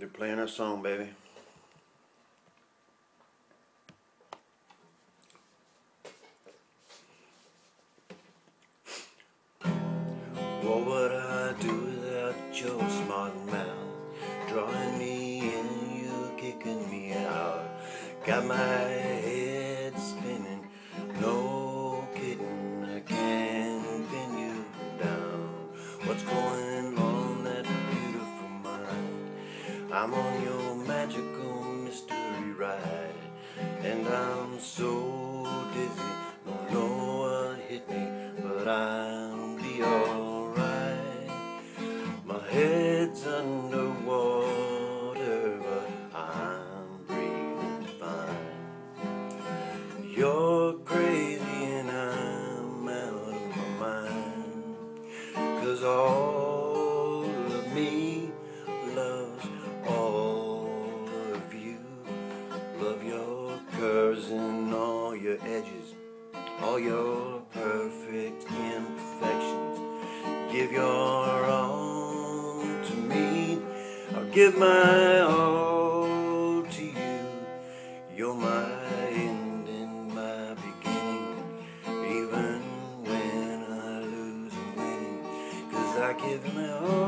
They're playing our song, baby. What would I do without your smart mouth? Drawing me in, you kicking me out. Got my head I'm on your magical mystery ride, and I'm so dizzy, don't know what hit me, but I'll be alright. My head's underwater, but I'm breathing fine. You're crazy and I'm out of my mind. Cause all Love your curves and all your edges, all your perfect imperfections. Give your all to me. I'll give my all to you. You're my end and my beginning. Even when I lose, I'm winning. Cause I give my all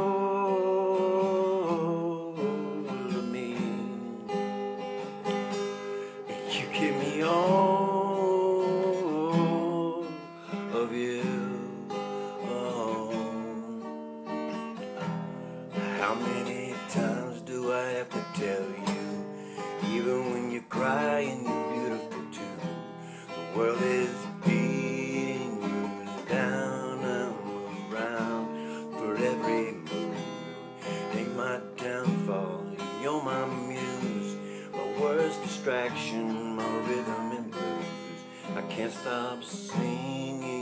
have to tell you? Even when you cry and you're beautiful too. The world is beating you down. I'm around for every move. Ain't my downfall. You're my muse. My worst distraction, my rhythm and blues. I can't stop singing.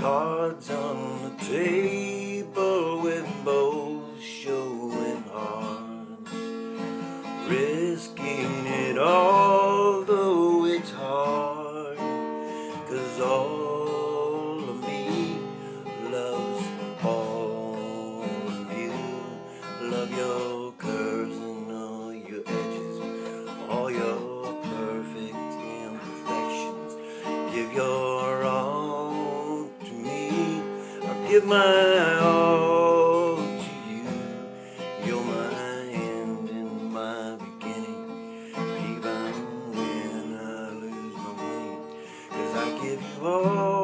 Cards on the table with both showing hearts. Risking it all, give my all to you. You're my end and my beginning. Even when I lose my way. Cause I give you all